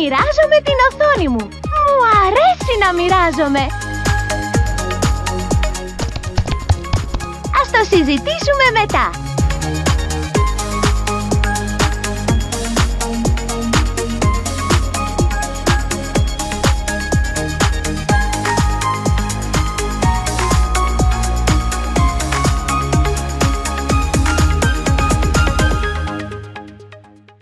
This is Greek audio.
Μοιράζομαι την οθόνη μου. Μου αρέσει να μοιράζομαι. Ας το συζητήσουμε μετά.